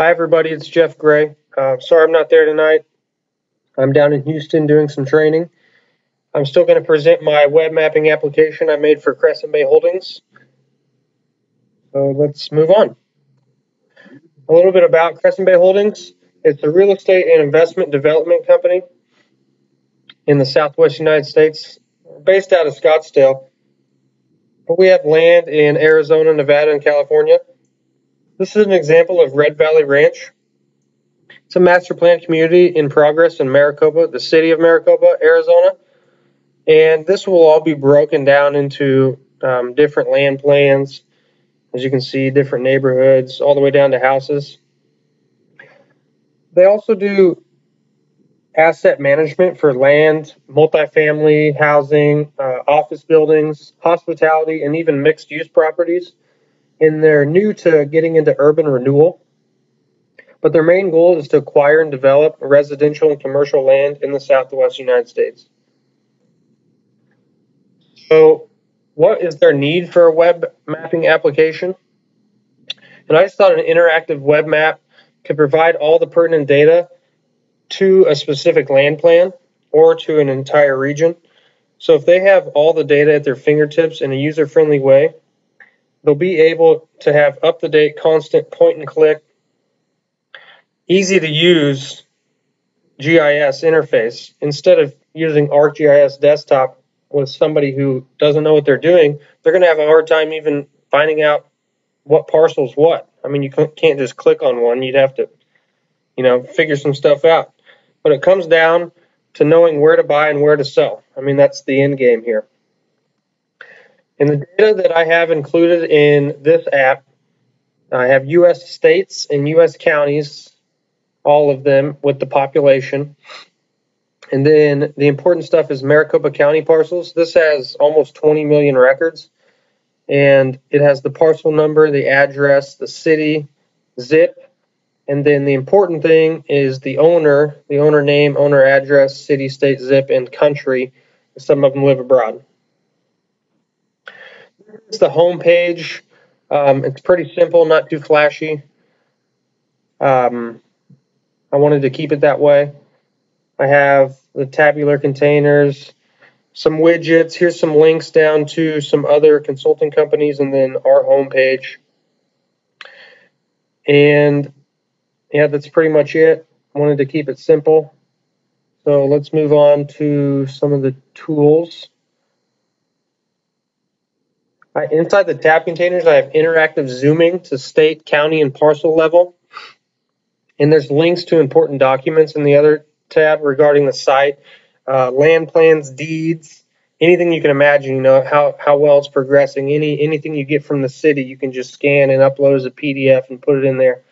Hi, everybody. It's Jeff Gray. Uh, sorry I'm not there tonight. I'm down in Houston doing some training. I'm still going to present my web mapping application I made for Crescent Bay Holdings. So let's move on. A little bit about Crescent Bay Holdings. It's a real estate and investment development company in the southwest United States, based out of Scottsdale. But we have land in Arizona, Nevada, and California. This is an example of Red Valley Ranch. It's a master plan community in progress in Maricopa, the city of Maricopa, Arizona. And this will all be broken down into um, different land plans. As you can see, different neighborhoods, all the way down to houses. They also do asset management for land, multifamily housing, uh, office buildings, hospitality, and even mixed use properties and they're new to getting into urban renewal. But their main goal is to acquire and develop residential and commercial land in the southwest United States. So, what is their need for a web mapping application? And I just thought an interactive web map could provide all the pertinent data to a specific land plan or to an entire region. So, if they have all the data at their fingertips in a user friendly way, they'll be able to have up to date, constant point and click, easy to use GIS interface instead of using ArcGIS desktop with somebody who doesn't know what they're doing. They're going to have a hard time even finding out what parcel's what. I mean, you can't just click on one. You'd have to, you know, figure some stuff out. But it comes down to knowing where to buy and where to sell. I mean, that's the end game here. And the data that I have included in this app, I have U.S. states and U.S. counties, all of them with the population. And then the important stuff is Maricopa County parcels. This has almost 20 million records. And it has the parcel number, the address, the city, zip. And then the important thing is the owner, the owner name, owner address, city, state, zip, and country. Some of them live abroad. It's the home page. Um, it's pretty simple, not too flashy. Um, I wanted to keep it that way. I have the tabular containers, some widgets. Here's some links down to some other consulting companies, and then our homepage. And yeah, that's pretty much it. I wanted to keep it simple. So let's move on to some of the tools. Inside the tab containers, I have interactive zooming to state, county, and parcel level. And there's links to important documents in the other tab regarding the site, uh, land plans, deeds, anything you can imagine. You know how how well it's progressing. Any anything you get from the city, you can just scan and upload as a PDF and put it in there.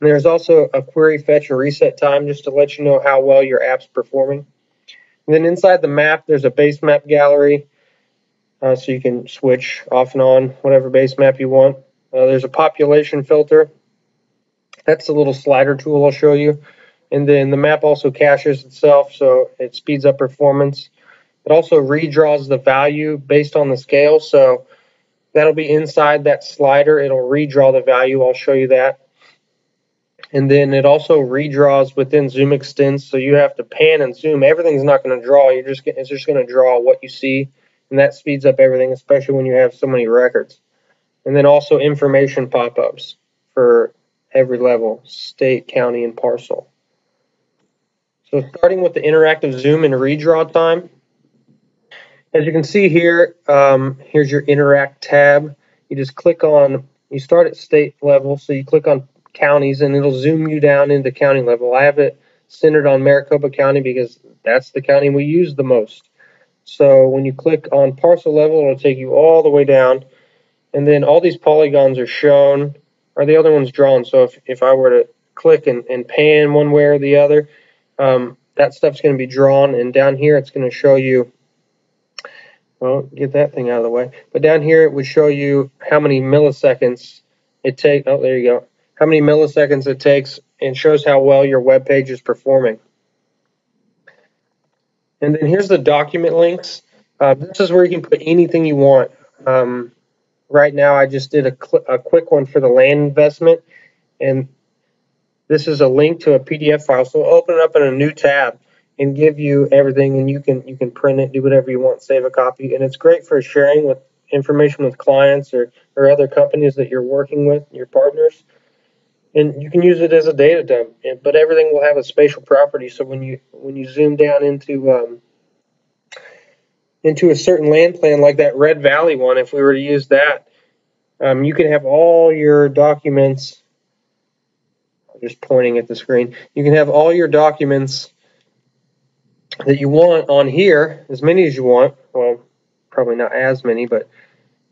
And there's also a query fetch and reset time just to let you know how well your app's performing. And then inside the map, there's a base map gallery uh, so you can switch off and on whatever base map you want. Uh, there's a population filter. That's a little slider tool I'll show you. And then the map also caches itself, so it speeds up performance. It also redraws the value based on the scale, so that'll be inside that slider. It'll redraw the value. I'll show you that. And then it also redraws within Zoom extents, so you have to pan and zoom. Everything's not going to draw. You're just it's just going to draw what you see and that speeds up everything, especially when you have so many records. And then also information pop-ups for every level, state, county, and parcel. So starting with the interactive zoom and redraw time, as you can see here, um, here's your interact tab. You just click on, you start at state level, so you click on counties and it'll zoom you down into county level. I have it centered on Maricopa County because that's the county we use the most. So when you click on parcel level, it'll take you all the way down. And then all these polygons are shown, or the other one's drawn. So if, if I were to click and, and pan one way or the other, um, that stuff's going to be drawn. And down here, it's going to show you, well, get that thing out of the way. But down here, it would show you how many milliseconds it takes. Oh, there you go. How many milliseconds it takes and shows how well your web page is performing. And then here's the document links. Uh, this is where you can put anything you want. Um, right now, I just did a, a quick one for the land investment, and this is a link to a PDF file. So open it up in a new tab and give you everything, and you can you can print it, do whatever you want, save a copy, and it's great for sharing with information with clients or or other companies that you're working with, your partners. And you can use it as a data dump, but everything will have a spatial property. So when you when you zoom down into um, into a certain land plan like that Red Valley one, if we were to use that, um, you can have all your documents. I'm just pointing at the screen. You can have all your documents that you want on here, as many as you want. Well, probably not as many, but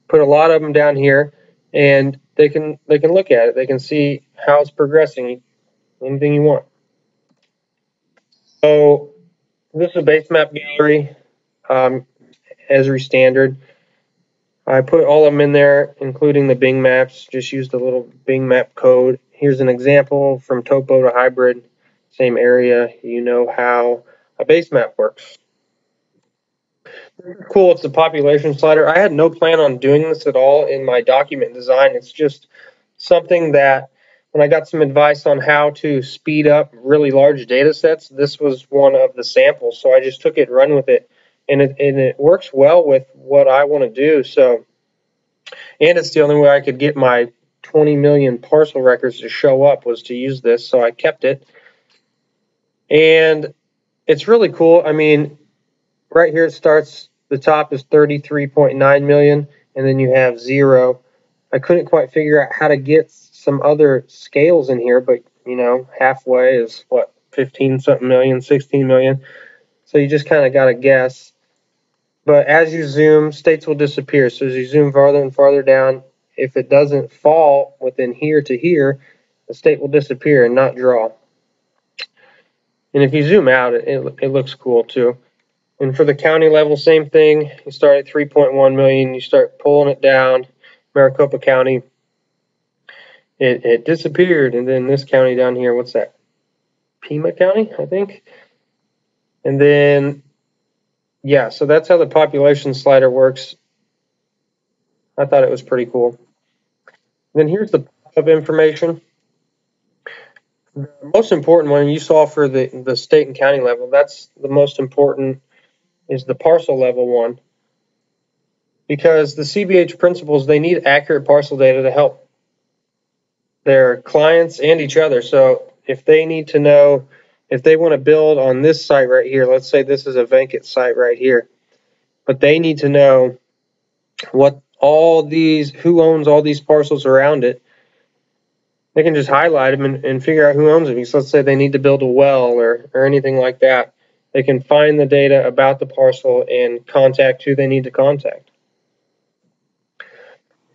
put a lot of them down here, and they can they can look at it. They can see how it's progressing. Anything you want. So this is a base map gallery. Um, Esri standard. I put all of them in there, including the Bing maps. Just used a little Bing map code. Here's an example from topo to hybrid, same area. You know how a base map works. Cool, it's the population slider. I had no plan on doing this at all in my document design. It's just something that when I got some advice on how to speed up really large data sets, this was one of the samples. So I just took it, run with it and it and it works well with what I want to do. So, and it's the only way I could get my 20 million parcel records to show up was to use this. So I kept it, and it's really cool. I mean, right here it starts. The top is 33.9 million, and then you have zero. I couldn't quite figure out how to get some other scales in here, but you know, halfway is what 15 something million, 16 million. So you just kind of got to guess. But as you zoom, states will disappear. So as you zoom farther and farther down, if it doesn't fall within here to here, the state will disappear and not draw. And if you zoom out, it, it, it looks cool too. And for the county level, same thing. You start at 3.1 million, you start pulling it down. Maricopa County, it, it disappeared. And then this county down here, what's that? Pima County, I think. And then yeah, so that's how the population slider works. I thought it was pretty cool. Then here's the of information. The most important one you saw for the, the state and county level, that's the most important is the parcel level one. Because the CBH principals, they need accurate parcel data to help their clients and each other. So if they need to know if they want to build on this site right here, let's say this is a vacant site right here, but they need to know what all these, who owns all these parcels around it. They can just highlight them and, and figure out who owns them. Because let's say they need to build a well or, or anything like that. They can find the data about the parcel and contact who they need to contact.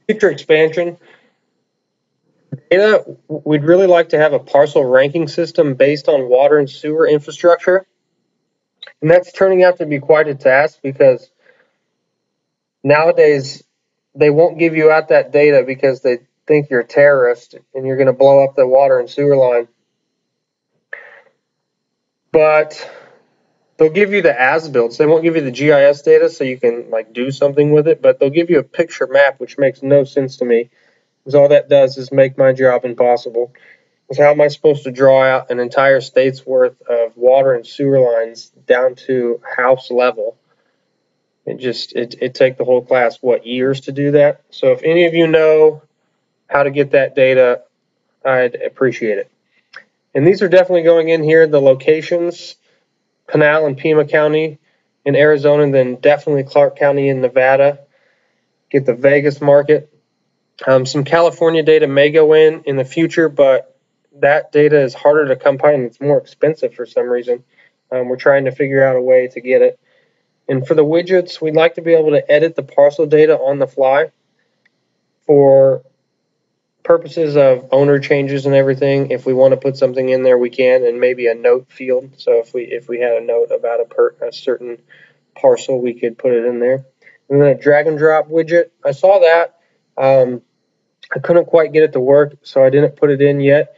Future expansion, data, we'd really like to have a parcel ranking system based on water and sewer infrastructure. And that's turning out to be quite a task because nowadays they won't give you out that data because they think you're a terrorist and you're going to blow up the water and sewer line. But they'll give you the as builts. They won't give you the GIS data so you can like do something with it, but they'll give you a picture map, which makes no sense to me because all that does is make my job impossible. Because how am I supposed to draw out an entire state's worth of water and sewer lines down to house level? It just it it take the whole class what years to do that. So if any of you know how to get that data, I'd appreciate it. And these are definitely going in here. The locations, Pinal and Pima County in Arizona, then definitely Clark County in Nevada. Get the Vegas market. Um, some California data may go in in the future, but that data is harder to come by and it's more expensive for some reason. Um, we're trying to figure out a way to get it. And for the widgets, we'd like to be able to edit the parcel data on the fly for purposes of owner changes and everything. If we want to put something in there, we can, and maybe a note field. So if we if we had a note about a, per, a certain parcel, we could put it in there. And then a drag and drop widget. I saw that. Um, I couldn't quite get it to work, so I didn't put it in yet.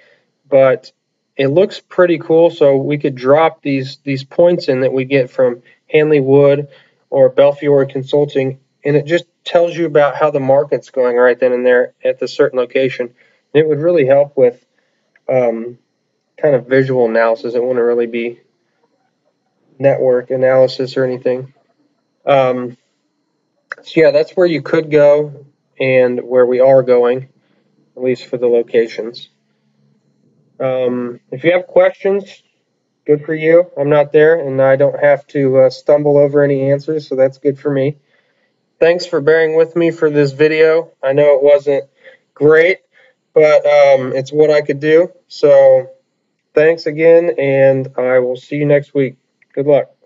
But it looks pretty cool. So we could drop these these points in that we get from Hanley Wood or Belfiore Consulting, and it just tells you about how the market's going right then and there at the certain location. And it would really help with um, kind of visual analysis. It wouldn't really be network analysis or anything. Um, so yeah, that's where you could go and where we are going, at least for the locations. Um, if you have questions, good for you. I'm not there and I don't have to uh, stumble over any answers, so that's good for me. Thanks for bearing with me for this video. I know it wasn't great, but um, it's what I could do. So thanks again, and I will see you next week. Good luck.